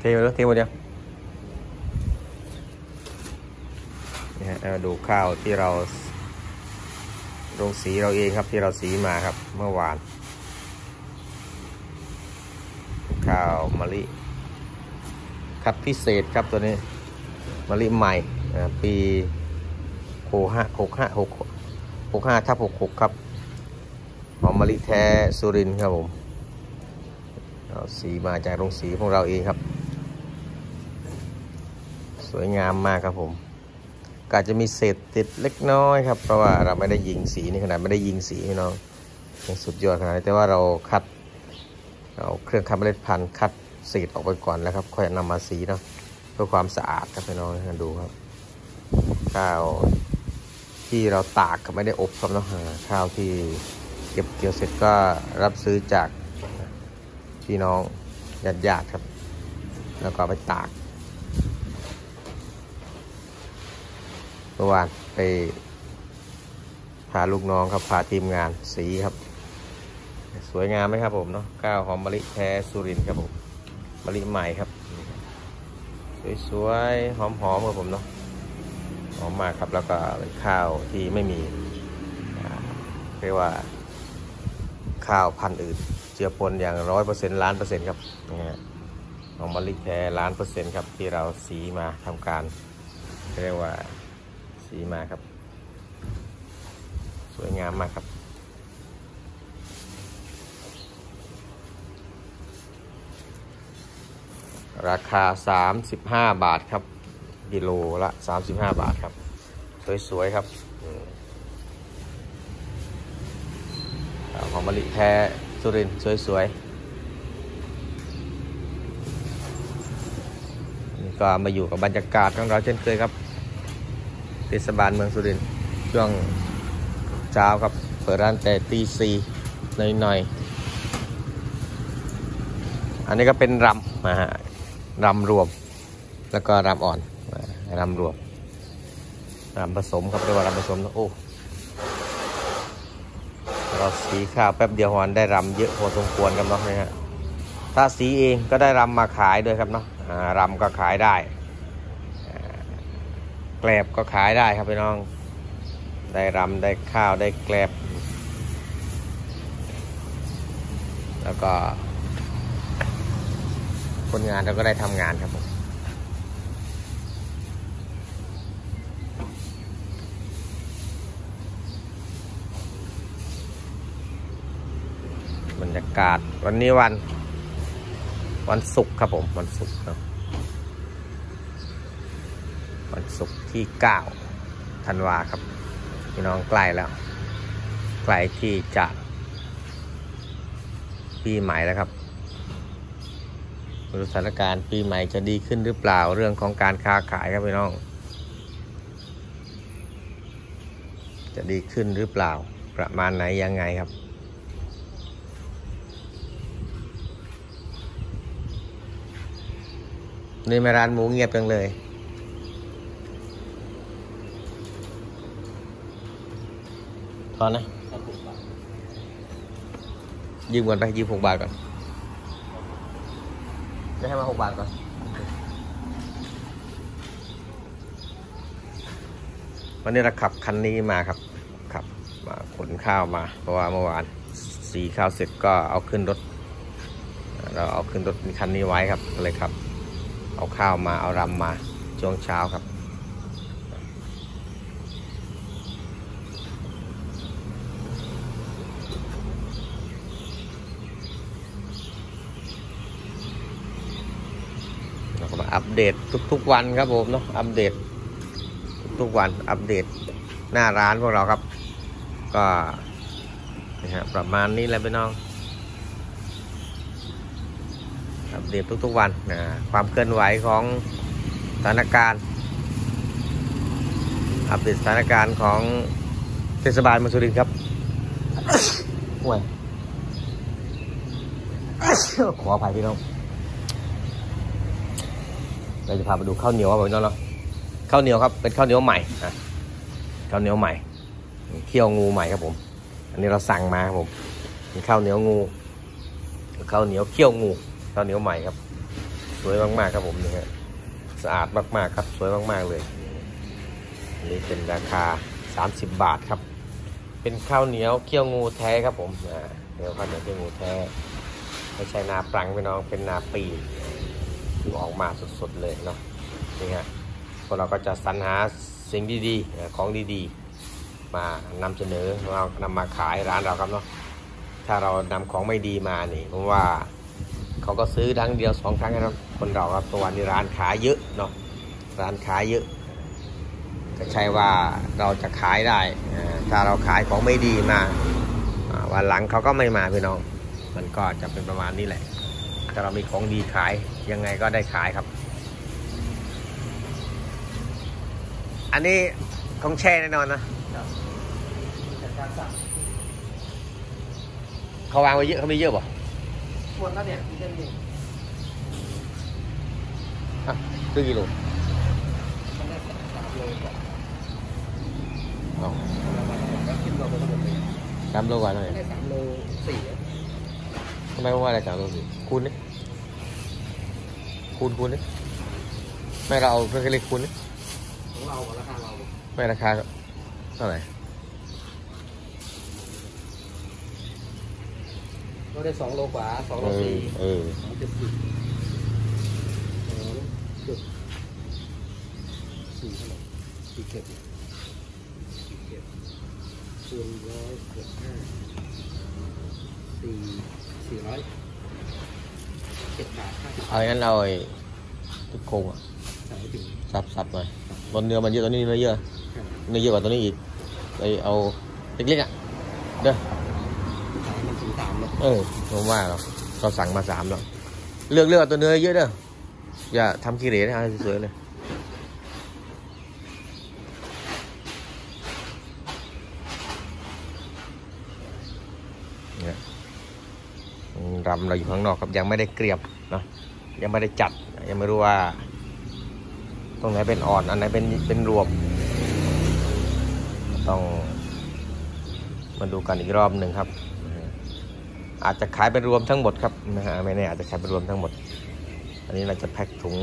เทมาเลยเทหมดเดียวนี่ฮะดูข้าวที่เราโรงสีเราเองครับที่เราสีมาครับเมื่อวาน ข้าวมะลิคัดพิเศษครับตัวนี้มะลิใหม่ปีหกห้าหกห้าหกหกห้าทับหกหกครับหอมมะลิแท้สุรินครับผมเอาสีมาจากโรงสีของเราเองครับ สวยงามมากครับผมก็อาจจะมีเศษติดเล็กน้อยครับ เพราะว่าเราไม่ได้ยิงสีนี่ขนาดไม่ได้ยิงสีพี่น้องยังสุดยอดขนาดนี้แต่ว่าเราคัดเอาเครื่องคัดเมล็ดพันธุ์คัดเศษออกไปก่อนแล้วครับ ค่อยนำมาสีเนาะเพื่อความสะอาดครับพี่น้องดูครับ ข้าวที่เราตากก็ไม่ได้อบครับเนาะข้าวที่เก็บเกี่ยวเสร็จก็รับซื้อจากพี่น้องญาติๆครับ แล้วก็ไปตาก เมื่อวานไปพาลูกน้องครับพาทีมงานสีครับ สวยงามไหมครับผมเนาะข้าวหอมมะลิแท้สุรินครับผมมะลิใหม่ครับ สวยๆหอมๆครับผมเนาะหอมมากครับแล้วก็เป็นข้าวที่ไม่มีเรียกว่าข้าวพันธุ์อื่น เจือปนอย่างร้อยเปอร์เซ็นต์ล้านเปอร์เซ็นต์ครับนะฮะหอมมะลิแท้ล้านเปอร์เซ็นต์ครับที่เราสีมาทำการเรียกว่า สีมาครับ สวยงามมากครับ ราคา 35 บาทครับ กิโลละ 35 บาทครับ สวย ๆ ครับขอมมะลิแท้สุรินสวยๆนี่ก็มาอยู่กับบรรยากาศของเราเช่นเคยครับ เทศบาลเมืองสุรินทร์ช่วงเช้าครับ เปิดร้านแต่ตีสี่หน่อยๆ อันนี้ก็เป็นรำนะฮะรำรวม แล้วก็รำอ่อนรำรวมรำผสมครับเรียกว่ารำผสมนะโอ้เราสีข้าวแป๊บเดียวหอนได้รำเยอะพอสมควรครับเนาะนะฮะถ้าสีเองก็ได้รำมาขายด้วยครับเนาะอ่ารำก็ขายได้ แกลบก็ขายได้ครับพี่น้อง ได้รำได้ข้าวได้แกลบ แล้วก็ คนงานเราก็ได้ทำงานครับผมบรรยากาศวันนี้วัน วันศุกร์ครับผม วันศุกร์เนาะ วันศุกร์ที่เก้าธันวาครับพี่น้องใกล้แล้วใกล้ที่จะปีใหม่แล้วครับสถานการณ์ปีใหม่จะดีขึ้นหรือเปล่าเรื่องของการค้าขายครับพี่น้อง จะดีขึ้นหรือเปล่าประมาณไหนยังไงครับ นี่มาร้านหมูเงียบจังเลย ทอนนะ ยืมก่อนไป ยืมหกบาทก่อน จะให้มาหกบาทก่อนวันนี้เราขับคันนี้มาครับขับมาขนข้าวมา เพราะว่าเมื่อวานสีข้าวเสร็จก็เอาขึ้นรถ เราเอาขึ้นรถคันนี้ไว้ครับก็เลยครับ เอาข้าวมาเอารำมาช่วงเช้าครับ เราก็มา อัปเดตทุกๆวันครับผมเนาะอัปเดตทุกๆวันอัปเดตหน้าร้านพวกเราครับ ก็นะฮะประมาณนี้แหละพี่น้องอัปเดตทุกๆวันนะความเคลื่อนไหวของสถานการณ์ อัปเดตสถานการณ์ของเทศบาลมอสุรินครับห่วยขออภัยพี่น้อง เราจะพาไปดูข้าวเหนียวครับพี่น้องเนาะข้าวเหนียวครับเป็นข้าวเหนียวใหม่ะข้าวเหนียวใหม่เคี่ยวงูใหม่ครับผม อันนี้เราสั่งมาครับผมเป็นข้าวเหนียวงูข้าวเหนียวเคี่ยวงูข้าวเหนียวใหม่ครับ สวยมากๆครับผมนี่ฮะสะอาดมากๆครับ สวยมากๆเลยอันนี้เป็นราคา 30 บาทครับ เป็นข้าวเหนียวเคี่ยวงูแท้ครับผมอ่าเหนียวข้าวเหนียวเคี่ยวงูแท้ไม่ใช่นาปรังพี่น้องเป็นนาปี ที่ออกมาสดๆเลยเนาะนี่ฮะพวกเราก็จะสรรหาสิ่งดีๆของดีๆ มานำเสนอเรานำมาขายร้านเราครับเนาะถ้าเรานำของไม่ดีมานี่ผมว่าเขาก็ซื้อครั้งเดียวสองครั้งนะครับคนเราครับตัวนี้ร้านขายเยอะเนาะร้านขายเยอะก็ใช่ว่าเราจะขายได้ ถ้าเราขายของไม่ดีมาวันหลังเขาก็ไม่มาพี่น้อง มันก็จะเป็นประมาณนี้แหละ ถ้าเรามีของดีขายยังไงก็ได้ขายครับ อันนี้ของแช่แน่นอนนะจากการสั่งเขาวางไว้เยอะเขามีเยอะป่ะส่วนแล้วเนี่ยมีแค่นี้อะครึ่งกิโลมันได้สามโลกว่าอ๋อแล้วกินเราไปทั้งหมดเลยสามโลกว่าหน่อยได้สามโลสี่อะทำไมว่าอะไรสามโลสิคูณนี่ คูณคูณนี่ไม่เราเอาเครื่องคิดเลขคูณนี่ของเราอะราคาเราไม่ราคาเท่าไหร่เราได้สองโลกว่าสองโลเออสี่เออสองจุดสี่สองจุดสี่เท่าไหร่สี่เจ็ดสี่เจ็ดคูณร้อยเกือบห้าสี่สี่ร้อย เจ็ดบาทห้าสิบเอาอย่างนั้นเอาไอ้ทุกโครงอะใส่ให้ถึงสับสับหน่อยบนเนื้อมันเยอะตัวนี้เนื้อเยอะครับเนื้อเยอะกว่าตัวนี้อีกไปเอาเล็กๆอะเด้อใส่ให้มันถึงสามเลยเออผมว่าเราเราสั่งมาสามแล้วเลือกเลือกเอาตัวเนื้อเยอะเด้ออย่าทำขี้เหร่นะเอาให้สวยๆเลยเนี่ย รำเราอยู่ข้างนอกครับยังไม่ได้เกรียบเนาะยังไม่ได้จัด ยังไม่รู้ว่า ตรงไหนเป็นอ่อน อันไหนเป็นเป็นรวม ต้องมาดูกันอีกรอบหนึ่งครับ อาจจะขายเป็นรวมทั้งหมดครับนะฮะไม่แน่อาจจะขายเป็นรวมทั้งหมด อันนี้เราจะแพ็คถุง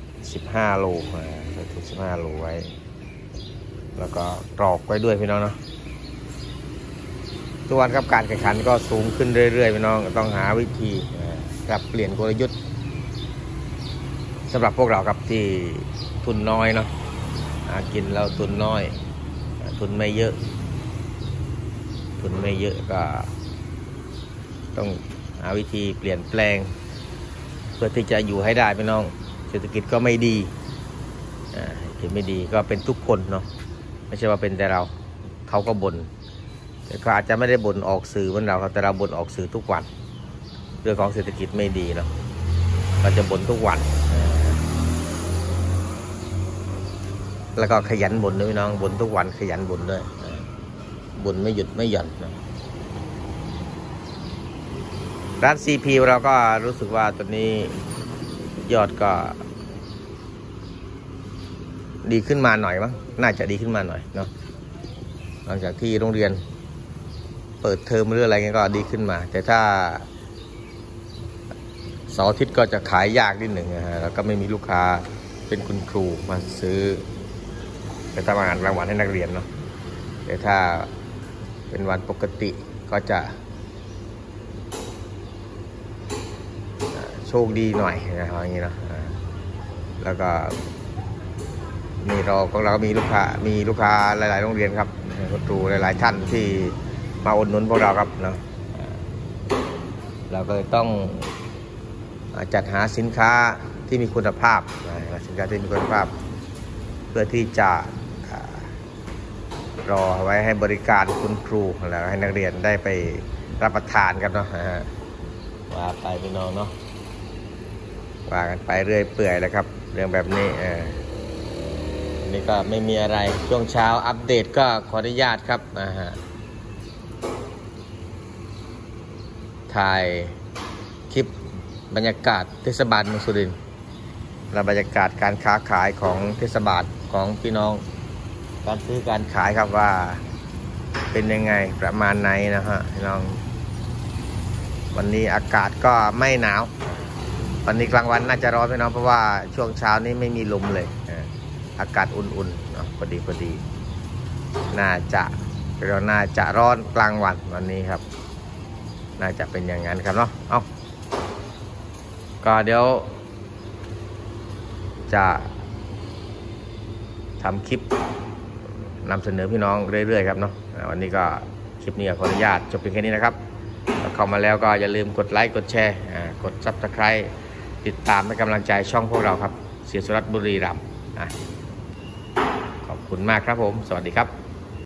15 โลอ่าถุง15 โลไว้ แล้วก็กรอกไว้ด้วยพี่น้องเนาะ ทุกวันครับการแข่งขันก็สูงขึ้นเรื่อยๆพี่น้องต้องหาวิธีรับเปลี่ยนกลยุทธ์สำหรับพวกเราครับที่ทุนน้อยเนาะหากินแล้วทุนน้อย ทุนไม่เยอะ ทุนไม่เยอะก็ ต้องหาวิธีเปลี่ยนแปลง เพื่อที่จะอยู่ให้ได้พี่น้อง เศรษฐกิจก็ไม่ดีอ่าเศรษฐกิจไม่ดีก็เป็นทุกคนเนาะไม่ใช่ว่าเป็นแต่เราเขาก็บน่น แต่เขาอาจจะไม่ได้บ่นออกสื่อเหมือนเราครับแต่เราบ่นออกสื่อทุกวัน เรื่องของเศรษฐกิจไม่ดีเนาะเราจะบ่นทุกวัน แล้วก็ขยันบ่นด้วยน้องบ่นทุกวันขยันบ่นด้วยบ่นไม่หยุดไม่หย่อนนะร้าน CP เราก็รู้สึกว่าตอนนี้ยอดก็ ดีขึ้นมาหน่อยมั้งน่าจะดีขึ้นมาหน่อยเนาะหลังจากที่โรงเรียน เปิดเทอมหรืออะไรเงี้ยก็ดีขึ้นมา แต่ถ้าเสาร์อาทิตย์ก็จะขายยากนิดหนึ่งนะฮะแล้วก็ไม่มีลูกค้าเป็นคุณครูมาซื้อไปทำอาหารรางวัลให้นักเรียนเนาะแต่ถ้าเป็นวันปกติก็จะโชคดีหน่อยนะครับอย่างนี้เนอะแล้วก็มีเราของเราก็มีลูกค้ามีลูกค้าหลาย ๆ โรงเรียนครับคุณครูหลาย ๆ ท่านที่ มาอุดหนุนพวกเราครับเนาะเราก็เลยต้องจัดหาสินค้าที่มีคุณภาพสินค้าที่มีคุณภาพ เพื่อที่จะรอไว้ให้บริการคุณครูแล้วให้นักเรียนได้ไปรับประทานกันเนาะว่าไปพี่น้องเนาะว่ากันไปเรื่อยเปื่อยแล้วครับ เรื่องแบบนี้เอออันนี้ก็ไม่มีอะไรช่วงเช้าอัปเดตก็ขออนุญาตครับนะฮะ ถ่ายคลิปบรรยากาศเทศบาลเมืองสุรินทร์และบรรยากาศการค้าขายของเทศบาลของพี่น้อง การซื้อการขายครับว่าเป็นยังไงประมาณไหนนะฮะพี่น้อง วันนี้อากาศก็ไม่หนาว วันนี้กลางวันน่าจะร้อนพี่น้องเพราะว่าช่วงเช้านี้ไม่มีลมเลยอออากาศอุ่นๆเนาะพอดีพอดี น่าจะเราน่าจะร้อนกลางวันวันนี้ครับ น่าจะเป็นอย่างนั้นครับเนาะเอาก็เดี๋ยว จะทำคลิปนำเสนอพี่น้องเรื่อยๆครับเนาะวันนี้ก็คลิปนี้ขออนุญาตจบเพียงแค่นี้นะครับเข้ามาแล้วก็อย่าลืมกดไลค์กดแชร์กด Subscribe ติดตามให้กำลังใจช่องพวกเราครับ เสียสุรัตบุรีรัมย์ขอบคุณมากครับผม สวัสดีครับ